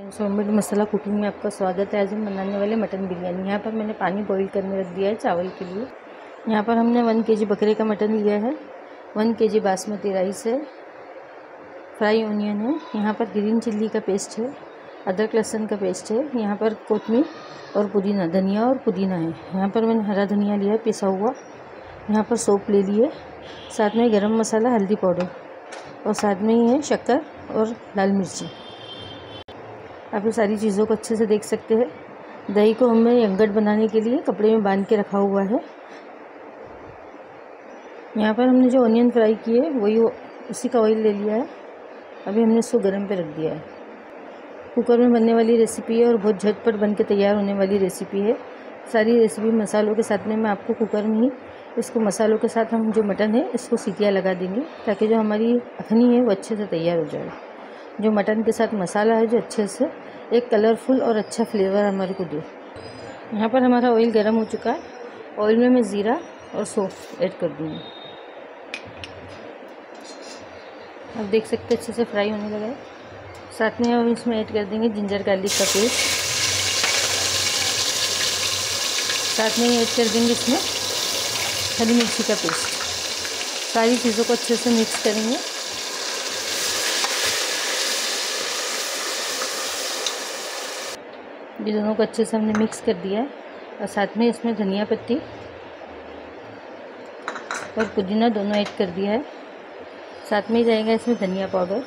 सोमिट मसाला cooking में आपका स्वागत है। आज हम बनाने वाले मटन बिरयानी। यहाँ पर मैंने पानी बॉईल करने रख दिया है चावल के लिए। यहाँ पर हमने वन के जी बकरे का मटन लिया है। One K G basmati rice है। फ्राई ओनियन है। यहाँ पर ग्रीन चिल्ली का पेस्ट है। अदरक लहसुन का पेस्ट है। यहाँ पर कोतमीर और पुदीना, धनिया और पुदीना है। यहाँ पर मैंने हरा धनिया लिया है, पिसा हुआ। यहाँ पर सोप ले लिए साथ में गरम मसाला, हल्दी पाउडर। और साथ में ही है शक्कर और लाल मिर्ची। आप ये सारी चीज़ों को अच्छे से देख सकते हैं। दही को हमें यंगट बनाने के लिए कपड़े में बाँध के रखा हुआ है। यहाँ पर हमने जो ऑनियन फ्राई किए वही उसी का ऑयल ले लिया है। अभी हमने इसको गर्म पे रख दिया है। कुकर में बनने वाली रेसिपी है और बहुत झटपट बन के तैयार होने वाली रेसिपी है। सारी रेसिपी मसालों के साथ में मैं आपको कुकर में ही इसको मसालों के साथ हम जो मटन है, इसको सीटियाँ लगा देंगे ताकि जो हमारी अखनी है, वो अच्छे से तैयार हो जाए। जो मटन के साथ मसाला है जो अच्छे से, एक कलरफुल और अच्छा फ्लेवर हमारे को दे। यहाँ पर हमारा ऑयल गर्म हो चुका है। ऑयल में मैं ज़ीरा और सौंफ ऐड कर दूँगी। आप देख सकते अच्छे से फ्राई होने लगा है। साथ में हम इसमें ऐड कर देंगे जिंजर गार्लिक का पेस्ट साथ में ऐड कर देंगे इसमें हरी मिर्ची का पेस्ट सारी चीज़ों को अच्छे से मिक्स करेंगे। ये दोनों को अच्छे से हमने मिक्स कर दिया है। और साथ में इसमें धनिया पत्ती और पुदीना दोनों ऐड कर दिया है। साथ में ही जाएगा इसमें धनिया पाउडर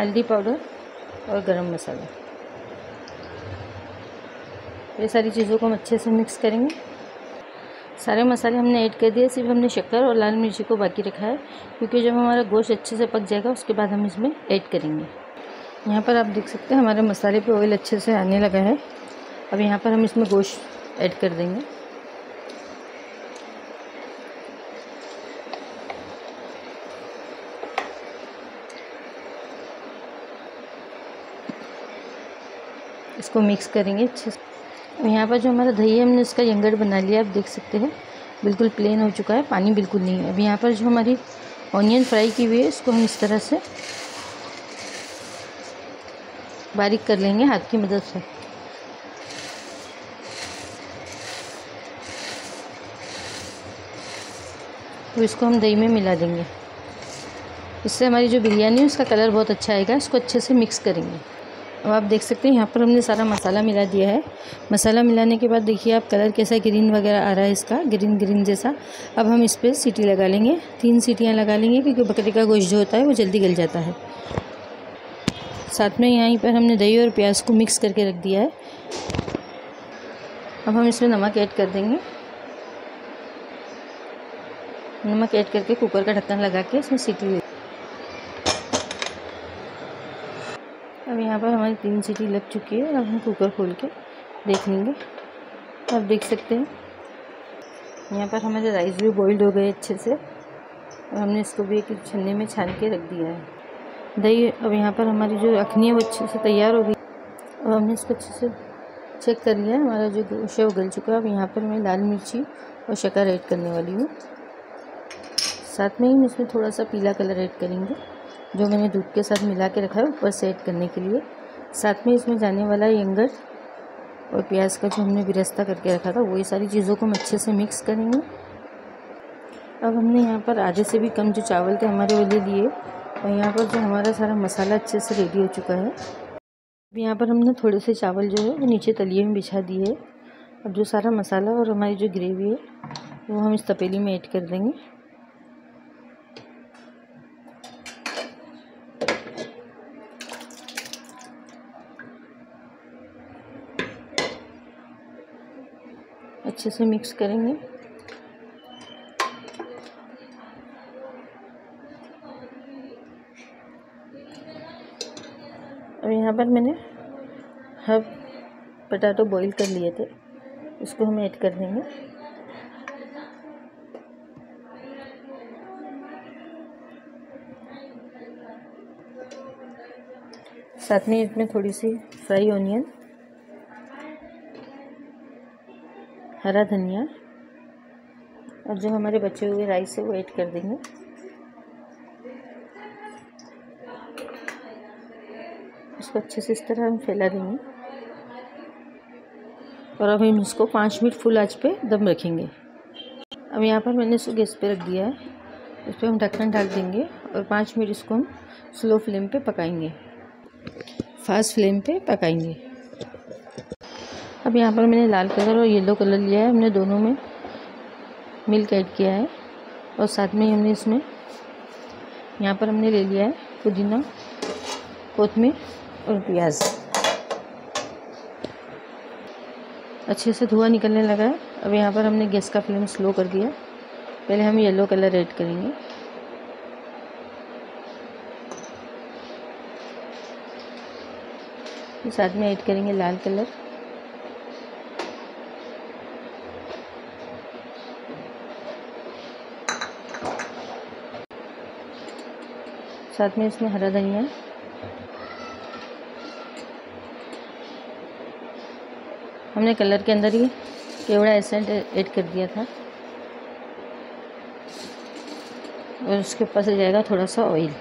हल्दी पाउडर और गरम मसाला। ये सारी चीज़ों को हम अच्छे से मिक्स करेंगे। सारे मसाले हमने ऐड कर दिए, सिर्फ़ हमने शक्कर और लाल मिर्ची को बाकी रखा है, क्योंकि जब हमारा गोश्त अच्छे से पक जाएगा, उसके बाद हम इसमें ऐड करेंगे। यहाँ पर आप देख सकते हैं, हमारे मसाले पे ऑयल अच्छे से आने लगा है। अब यहाँ पर हम इसमें गोश्त ऐड कर देंगे। इसको मिक्स करेंगे अच्छे से। यहाँ पर जो हमारा दही है, हमने इसका यंगड़ बना लिया, आप देख सकते हैं। बिल्कुल प्लेन हो चुका है, पानी बिल्कुल नहीं है। अब यहाँ पर जो हमारी ऑनियन फ्राई की हुई है, इसको हम इस तरह से बारीक कर लेंगे हाथ की मदद से। तो इसको हम दही में मिला देंगे। इससे हमारी जो बिरयानी है, उसका कलर बहुत अच्छा आएगा। इसको अच्छे से मिक्स करेंगे। अब आप देख सकते हैं, यहाँ पर हमने सारा मसाला मिला दिया है। मसाला मिलाने के बाद देखिए आप कलर कैसा ग्रीन वगैरह आ रहा है इसका, ग्रीन ग्रीन जैसा। अब हम इस पर सीटी लगा लेंगे। तीन सीटियाँ लगा लेंगे, क्योंकि बकरी का गोश्त जो होता है, वो जल्दी गल जाता है। साथ में यहीं पर हमने दही और प्याज को मिक्स करके रख दिया है। अब हम इसमें नमक ऐड कर देंगे। नमक ऐड करके कुकर का ढक्कन लगा के इसमें सीटी ले अब यहाँ पर हमारी तीन सीटी लग चुकी है अब हम कुकर खोल के देख लेंगे। अब देख सकते हैं। यहाँ पर हमारे राइस भी बॉइल्ड हो गए अच्छे से। और हमने इसको भी एक छन्ने में छान के रख दिया है। दही, अब यहाँ पर हमारी जो अखनी है वो अच्छे से तैयार हो गई। अब हमने इसको अच्छे से चेक कर लिया है। हमारा जो गोश है वो गल चुका है। अब यहाँ पर मैं लाल मिर्ची और शक्कर ऐड करने वाली हूँ। साथ में ही इसमें थोड़ा सा पीला कलर ऐड करेंगे, जो मैंने दूध के साथ मिला के रखा है ऊपर से ऐड करने के लिए। साथ में इसमें जाने वाला यंगट और प्याज का जो हमने बिरस्ता करके रखा था, वही सारी चीज़ों को हम अच्छे से मिक्स करेंगे। अब हमने यहाँ पर आधे से भी कम जो चावल थे हमारे वो ले लिए और यहाँ पर जो हमारा सारा मसाला अच्छे से रेडी हो चुका है। अब यहाँ पर हमने थोड़े से चावल जो है, वो नीचे तलिए में बिछा दिए है। अब जो सारा मसाला और हमारी जो ग्रेवी है, वो हम इस तपेली में ऐड कर देंगे। अच्छे से मिक्स करेंगे। और यहाँ पर मैंने हब पटाटो बॉईल कर लिए थे। उसको हम ऐड कर देंगे। साथ में इसमें थोड़ी सी फ्राई ऑनियन हरा धनिया और जो हमारे बचे हुए राइस है वो ऐड कर देंगे। इसको अच्छे से इस तरह हम फैला देंगे। और अब हम इसको पाँच मिनट फुल आँच पे दम रखेंगे। अब यहाँ पर मैंने इसको गैस पे रख दिया है। इस पर हम ढक्कन ढक देंगे और पाँच मिनट इसको हम स्लो फ्लेम पे पकाएँगे। फास्ट फ्लेम पे पकाएँगे। अब यहाँ पर मैंने लाल कलर और येलो कलर लिया है। हमने दोनों में मिल्क ऐड किया है और साथ में हमने इसमें यहाँ पर हमने ले लिया है पुदीना कोतमीर और प्याज अच्छे से धुआँ निकलने लगा है। अब यहाँ पर हमने गैस का फ्लेम स्लो कर दिया। पहले हम येलो कलर ऐड करेंगे। साथ में ऐड करेंगे लाल कलर। साथ में इसमें हरा धनिया। हमने कलर के अंदर ही केवड़ा एसेंट ऐड कर दिया था। और उसके ऊपर से जाएगा थोड़ा सा ऑयल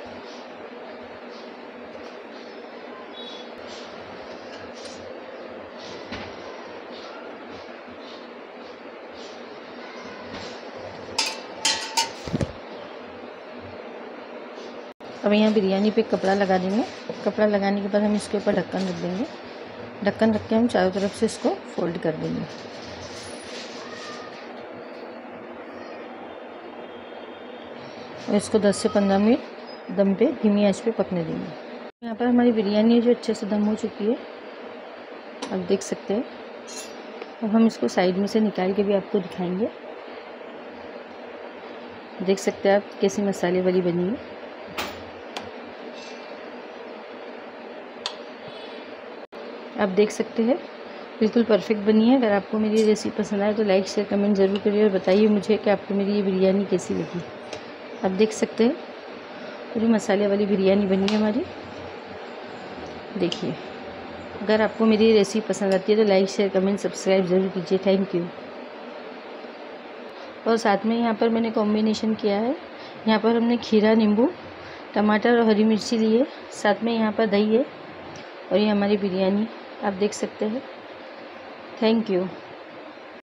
अब यहाँ बिरयानी पे कपड़ा लगा देंगे कपड़ा लगाने के बाद हम इसके ऊपर ढक्कन रख देंगे। ढक्कन रख के हम चारों तरफ़ से इसको फोल्ड कर देंगे। और इसको 10 से 15 मिनट दम पे धीमी आँच पे पकने देंगे। यहाँ पर हमारी बिरयानी है जो अच्छे से दम हो चुकी है, आप देख सकते हैं। अब हम इसको साइड में से निकाल के भी आपको दिखाएँगे। देख सकते हैं आप कैसी मसाले वाली बनी है। आप देख सकते हैं बिल्कुल परफेक्ट बनी है। अगर आपको मेरी रेसिपी पसंद आए तो लाइक शेयर कमेंट ज़रूर करिए और बताइए मुझे कि आपको मेरी ये बिरयानी कैसी लगी। आप देख सकते हैं, पूरी मसाले वाली बिरयानी बनी है हमारी। देखिए, अगर आपको मेरी रेसिपी पसंद आती है तो लाइक शेयर कमेंट सब्सक्राइब ज़रूर कीजिए। थैंक यू और साथ में यहाँ पर मैंने कॉम्बिनेशन किया है। यहाँ पर हमने खीरा, नींबू, टमाटर और हरी मिर्ची लिए साथ में यहाँ पर दही है और ये हमारी बिरयानी, आप देख सकते हैं। Thank you